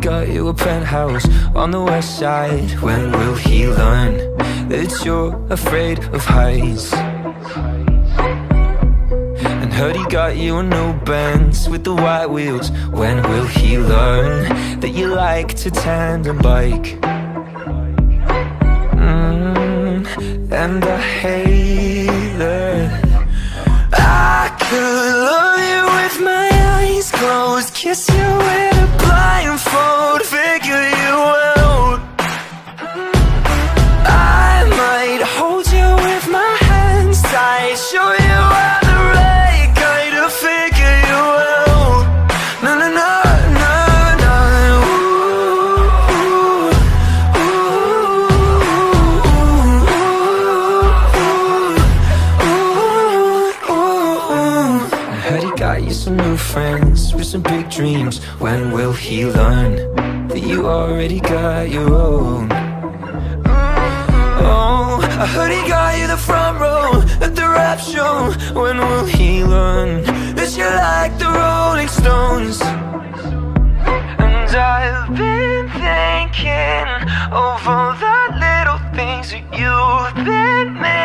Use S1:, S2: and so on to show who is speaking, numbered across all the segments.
S1: got you a penthouse on the west side When will he learn that you're afraid of heights? And heard he got you a new Benz with the white wheels When will he learn that you like to tandem bike? Mm, and I hate that I could love you with my eyes closed Kiss you with tight Show you how the right figure you out No, no, no, no, no Ooh, ooh, ooh, ooh, ooh. I heard he got you some new friends with some big dreams When will he learn that you already got your own? Oh, I heard he got you the front row at the rap show. When will he learn that you like the Rolling Stones? And I've been thinking of all the little things that you've been missing.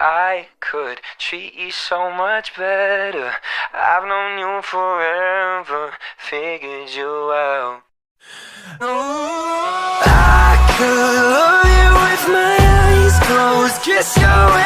S1: I could treat you so much better. I've known you forever, figured you out. I could love you with my eyes closed, kiss your